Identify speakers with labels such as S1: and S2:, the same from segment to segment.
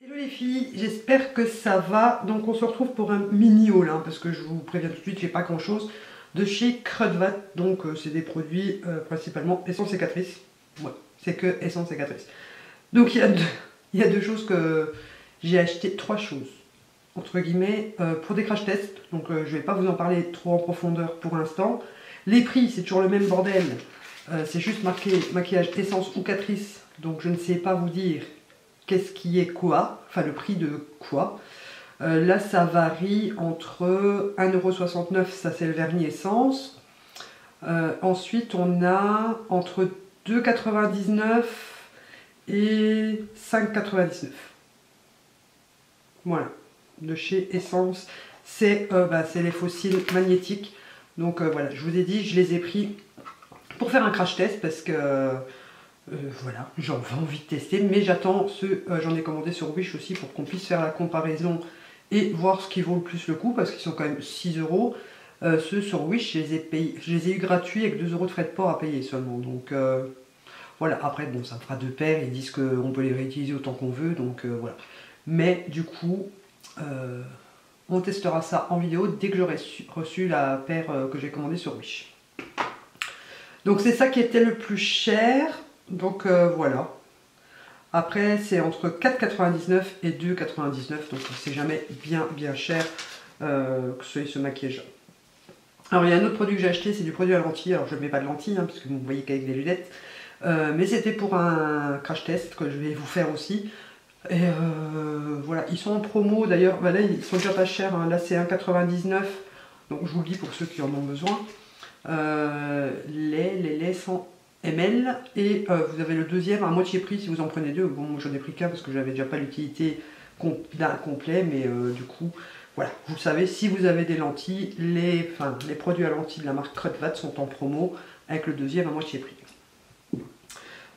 S1: Hello les filles, j'espère que ça va. Donc on se retrouve pour un mini haul, hein, parce que je vous préviens tout de suite, j'ai pas grand chose de chez Crudvat. Donc euh, c'est des produits euh, principalement essence sécatrice. Ouais, c'est que essence sécatrice. Donc il y, a deux, y a deux choses que j'ai acheté, trois choses entre guillemets euh, pour des crash tests. Donc je vais pas vous en parler trop en profondeur pour l'instant. Les prix, c'est toujours le même bordel. c'est juste marqué maquillage essence ou catrice. Donc je ne sais pas vous dire qu'est-ce qui est quoi, enfin le prix de quoi. Euh, là, ça varie entre 1,69€, ça c'est le vernis essence. Euh, ensuite, on a entre 2,99€ et 5,99€. Voilà, de chez Essence. C'est euh, bah, les fossiles magnétiques. Donc voilà, je vous ai dit, je les ai pris pour faire un crash test parce que euh, voilà, j'ai envie de tester, mais j'attends ceux, euh, j'en ai commandé sur Wish aussi pour qu'on puisse faire la comparaison et voir ce qui vaut le plus le coup, parce qu'ils sont quand même 6 euros. Euh, ceux sur Wish, je les ai payés, je les ai eu gratuits avec 2 euros de frais de port à payer seulement. Donc voilà, après bon, ça me fera deux paires, ils disent qu'on peut les réutiliser autant qu'on veut, donc voilà. Mais du coup, on testera ça en vidéo dès que j'aurai reçu la paire que j'ai commandée sur Wish. Donc c'est ça qui était le plus cher. Donc euh, voilà. Après, c'est entre 4,99 et 2,99. Donc c'est jamais bien bien cher euh, que ce ce maquillage. Alors il y a un autre produit que j'ai acheté, c'est du produit à lentilles. Alors je ne mets pas de lentilles, hein, parce que vous voyez qu'avec des lunettes. Euh, mais c'était pour un crash test que je vais vous faire aussi. Et voilà, ils sont en promo d'ailleurs. Bah là, ils sont déjà pas chers. Hein. Là, c'est 1,99. Donc je vous le dis pour ceux qui en ont besoin. les, les laits sont ml et euh, vous avez le deuxième à moitié prix si vous en prenez deux. Bon, j'en ai pris qu'un parce que j'avais déjà pas l'utilité complet, mais euh, du coup, voilà, vous savez, si vous avez des lentilles, les, enfin, les produits à lentilles de la marque Crutvat sont en promo avec le deuxième à moitié prix.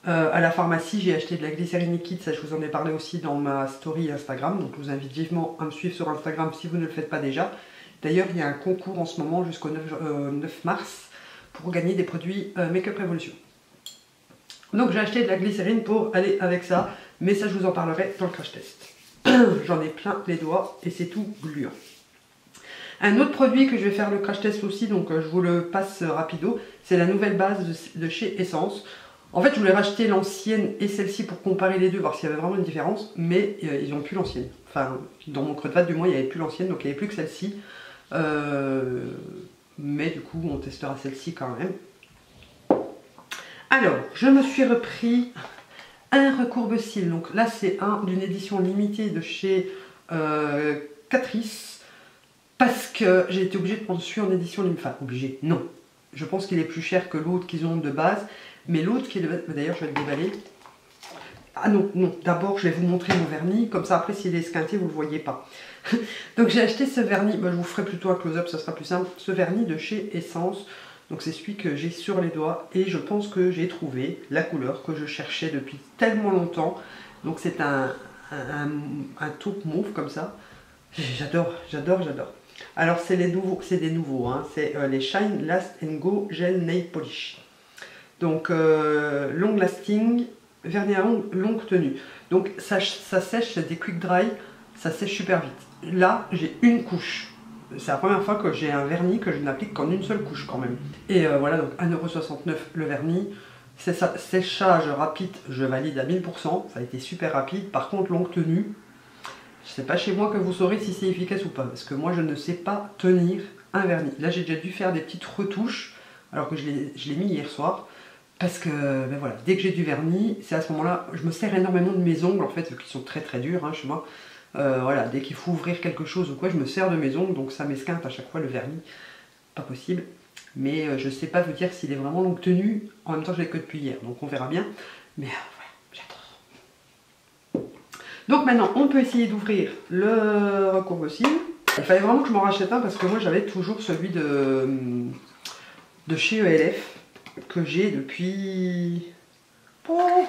S1: Euh, à la pharmacie, j'ai acheté de la glycérine liquide, ça je vous en ai parlé aussi dans ma story Instagram, donc je vous invite vivement à me suivre sur Instagram si vous ne le faites pas déjà. D'ailleurs, il y a un concours en ce moment jusqu'au 9, 9, mars pour gagner des produits Make-up Revolution. Donc j'ai acheté de la glycérine pour aller avec ça, mais ça je vous en parlerai dans le crash test. J'en ai plein les doigts et c'est tout gluant. Un autre produit que je vais faire le crash test aussi, donc euh, je vous le passe rapido, c'est la nouvelle base de, chez Essence. En fait, je voulais racheter l'ancienne et celle-ci pour comparer les deux, voir s'il y avait vraiment une différence, mais euh, ils n'ont plus l'ancienne. Enfin, dans mon creux de du moins, il n'y avait plus l'ancienne, donc il n'y avait plus que celle-ci. Euh, mais du coup, on testera celle-ci quand même. Alors, je me suis repris un recourbe-cils. Donc là, c'est un d'une édition limitée de chez euh, Catrice. Parce que j'ai été obligée de prendre celui en édition limitée. Enfin, obligée, non. Je pense qu'il est plus cher que l'autre qu'ils ont de base. Mais l'autre qui est d'ailleurs, je vais le déballer. Ah non, non, d'abord je vais vous montrer mon vernis, comme ça après s'il est esquinté vous ne le voyez pas. Donc j'ai acheté ce vernis, bah, je vous ferai plutôt un close-up, ça sera plus simple, ce vernis de chez Essence. Donc c'est celui que j'ai sur les doigts et je pense que j'ai trouvé la couleur que je cherchais depuis tellement longtemps. Donc c'est un, un, mauve comme ça. J'adore, j'adore, j'adore. Alors c'est les nouveaux, c'est des nouveaux, hein. c'est euh, les Shine Last and Go Gel Nail Polish. Donc euh, long lasting, vernis à ongles, longue tenue. Donc ça, ça sèche, c'est des quick dry, ça sèche super vite. Là j'ai une couche c'est la première fois que j'ai un vernis que je n'applique qu'en une seule couche quand même. Et euh, voilà, donc 1,69€ le vernis. C'est séchage rapide, je valide à 1000%, ça a été super rapide. Par contre, longue tenue, je sais pas chez moi que vous saurez si c'est efficace ou pas, parce que moi je ne sais pas tenir un vernis. Là j'ai déjà dû faire des petites retouches, alors que je l'ai mis hier soir, parce que ben voilà, dès que j'ai du vernis, c'est à ce moment-là, je me sers énormément de mes ongles en fait, qui sont très très durs hein, chez moi. Euh, voilà, dès qu'il faut ouvrir quelque chose ou quoi, je me sers de mes ongles, donc ça m'esquinte à chaque fois le vernis. Pas possible. Mais euh, je sais pas vous dire s'il est vraiment longue tenue. En même temps, je l'ai que depuis hier, donc on verra bien. Mais euh, voilà, j'adore. Donc maintenant, on peut essayer d'ouvrir le aussi. Il fallait vraiment que je m'en rachète un parce que moi j'avais toujours celui de, de chez ELF que j'ai depuis... Oh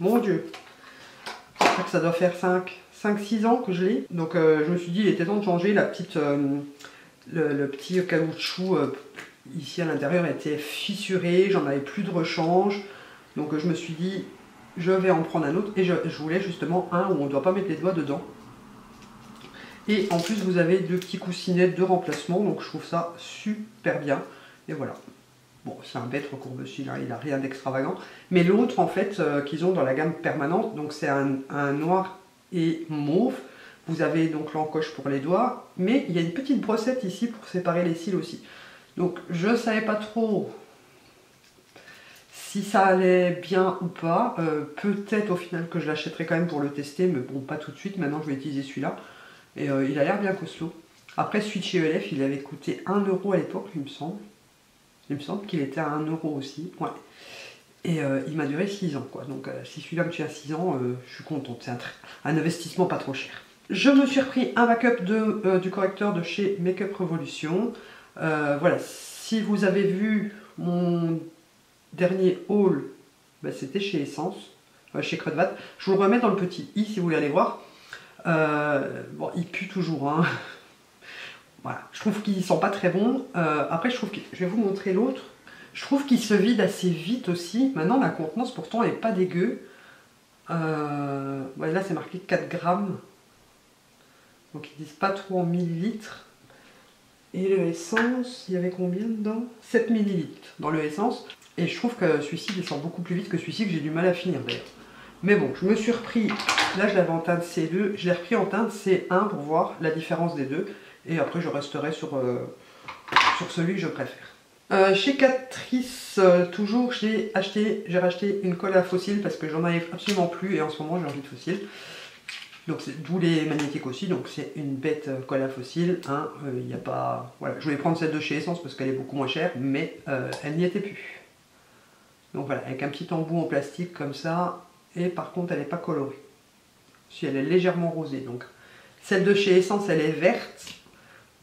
S1: mon dieu Je crois que ça doit faire 5, 5-6 ans que je l'ai. Donc euh, je me suis dit il était temps de changer la petite, euh, le, petit caoutchouc euh, ici à l'intérieur était fissuré, j'en avais plus de rechange. Donc je me suis dit je vais en prendre un autre et je, voulais justement un où on ne doit pas mettre les doigts dedans. Et en plus vous avez deux petits coussinets de remplacement, donc je trouve ça super bien. Et voilà. Bon, c'est un bête recourbe cils, hein, il n'a rien d'extravagant. Mais l'autre, en fait, euh, qu'ils ont dans la gamme permanente, donc c'est un, noir et mauve. Vous avez donc l'encoche pour les doigts, mais il y a une petite brossette ici pour séparer les cils aussi. Donc je ne savais pas trop si ça allait bien ou pas. Euh, peut-être au final que je l'achèterai quand même pour le tester, mais bon, pas tout de suite. Maintenant, je vais utiliser celui-là. Et euh, il a l'air bien costaud. Après, celui de chez ELF, il avait coûté 1€ à l'époque, il me semble. Il me semble qu'il était à 1 euro aussi. Ouais. Et euh, il m'a duré 6 ans. Quoi. Donc euh, si celui-là me tue à 6 ans, euh, je suis contente. C'est un, investissement pas trop cher. Je me suis repris un backup de, du correcteur de chez Makeup Revolution. voilà, si vous avez vu mon dernier haul, bah, c'était chez Essence, chez Crudvat. Je vous le remets dans le petit i si vous voulez aller voir. bon, il pue toujours, hein. Voilà, je trouve qu'ils sont pas très bons. Euh, après, je trouve que je vais vous montrer l'autre. Je trouve qu'il se vide assez vite aussi. Maintenant, la contenance pourtant elle est pas dégueu. Euh, là, c'est marqué 4 grammes. Donc ils disent pas trop en millilitres. Et le essence, il y avait combien dedans? 7 millilitres dans le essence. Et je trouve que celui-ci descend beaucoup plus vite que celui-ci que j'ai du mal à finir d'ailleurs. Mais bon, je me suis repris, là je l'avais en teinte C2, je l'ai repris en teinte C1 pour voir la différence des deux. Et après, je resterai sur, euh, sur celui que je préfère. Euh, chez Catrice, euh, toujours, j'ai acheté, j'ai racheté une colle à fossile parce que j'en avais absolument plus et en ce moment j'ai envie de fossile. Donc d'où les magnétiques aussi, donc c'est une bête colle à fossile. Hein, a pas, voilà, je voulais prendre celle de chez Essence parce qu'elle est beaucoup moins chère, mais elle n'y était plus. Donc voilà, avec un petit embout en plastique comme ça, et par contre elle n'est pas colorée. Si elle est légèrement rosée, donc celle de chez Essence elle est verte,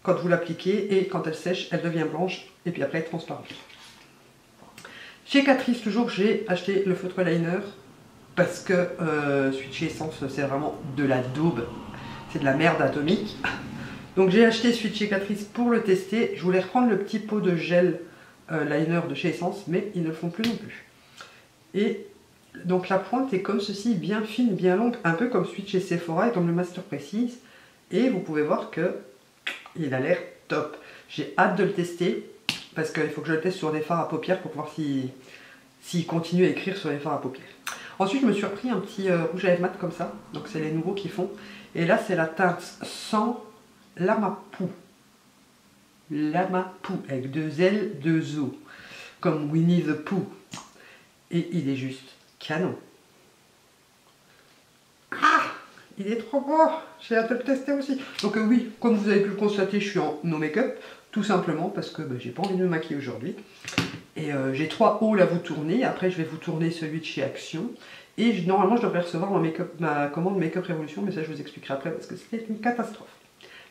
S1: quand vous l'appliquez et quand elle sèche, elle devient blanche et puis après transparente. Chez Catrice, toujours, j'ai acheté le feutre liner parce que euh, chez Essence, c'est vraiment de la daube. C'est de la merde atomique. Donc j'ai acheté de chez Catrice pour le tester. Je voulais reprendre le petit pot de gel euh, liner de chez Essence, mais ils ne le font plus non plus. Et donc la pointe est comme ceci, bien fine, bien longue, un peu comme de chez Sephora et comme le Master Précise. Et vous pouvez voir que il a l'air top. J'ai hâte de le tester parce qu'il faut que je le teste sur des fards à paupières pour voir s'il si, continue à écrire sur les fards à paupières. Ensuite, je me suis repris un petit euh, rouge à lèvres mat comme ça. Donc, c'est les nouveaux qui font. Et là, c'est la teinte sans Lamapou. Lamapou, avec deux L, deux O. Comme Winnie the Pooh. Et il est juste canon. Il est trop beau J'ai hâte de le tester aussi. Donc euh, oui, comme vous avez pu le constater, je suis en no make-up. Tout simplement parce que bah, j'ai pas envie de me maquiller aujourd'hui. Et euh, j'ai trois hauls à vous tourner. Après, je vais vous tourner celui de chez Action. Et normalement, je devrais recevoir ma, ma commande Make-up Révolution. Mais ça, je vous expliquerai après parce que c'était une catastrophe.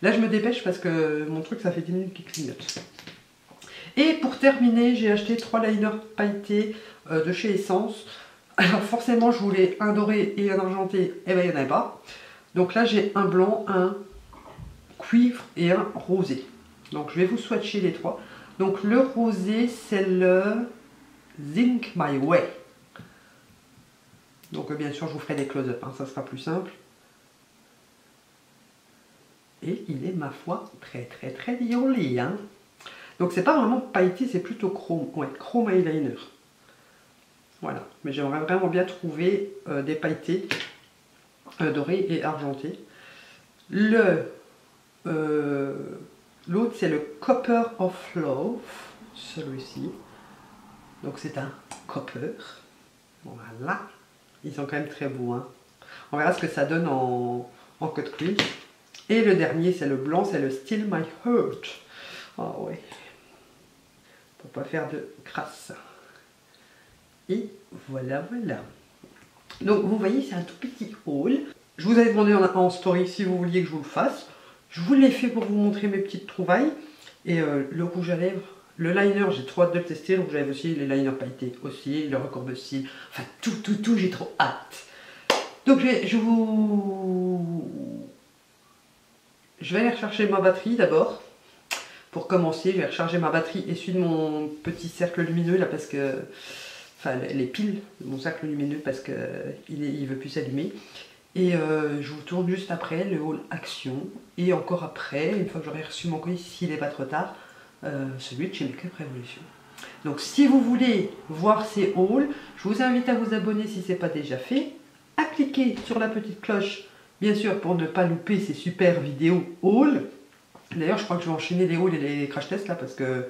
S1: Là, je me dépêche parce que mon truc, ça fait 10 minutes qu'il clignote. Et pour terminer, j'ai acheté trois liners pailletés euh, de chez Essence. Alors forcément, je voulais un doré et un argenté, et eh bien il n'y en avait pas. Donc là, j'ai un blanc, un cuivre et un rosé. Donc je vais vous swatcher les trois. Donc le rosé, c'est le Zinc My Way. Donc bien sûr, je vous ferai des close-up, hein, ça sera plus simple. Et il est, ma foi, très très très violet. Hein. Donc c'est pas vraiment pailleté, c'est plutôt chrome. Ouais, chrome eyeliner. Voilà, mais j'aimerais vraiment bien trouver euh, des pailletés euh, dorés et argentés. Le euh, l'autre c'est le Copper of Love, celui-ci. Donc c'est un copper. Voilà, ils sont quand même très beaux. Hein. On verra ce que ça donne en, en code cuir. Et le dernier c'est le blanc, c'est le Still My Heart. Ah ouais. Pour pas faire de crasse. Et voilà, voilà. Donc vous voyez, c'est un tout petit haul. Je vous avais demandé en, story si vous vouliez que je vous le fasse. Je vous l'ai fait pour vous montrer mes petites trouvailles. Et euh, le rouge à lèvres, le liner, j'ai trop hâte de le tester. Le rouge aussi, les liners pailletés aussi, le record de. Enfin, tout, tout, tout, j'ai trop hâte. Donc je, je vous... Je vais aller rechercher ma batterie d'abord. Pour commencer, je vais recharger ma batterie et suivre mon petit cercle lumineux là parce que enfin les piles de mon sac lumineux parce qu'il ne veut plus s'allumer. Et euh, je vous tourne juste après le haul action. Et encore après, une fois que j'aurai reçu mon colis, s'il n'est pas trop tard, euh, celui de chez Make-up Révolution. Donc si vous voulez voir ces hauls, je vous invite à vous abonner si ce n'est pas déjà fait. À cliquer sur la petite cloche, bien sûr, pour ne pas louper ces super vidéos hauls. D'ailleurs, je crois que je vais enchaîner les hauls et les crash tests là parce que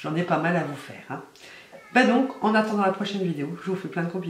S1: j'en ai pas mal à vous faire. Hein. Bah donc, en attendant la prochaine vidéo, je vous fais plein de gros.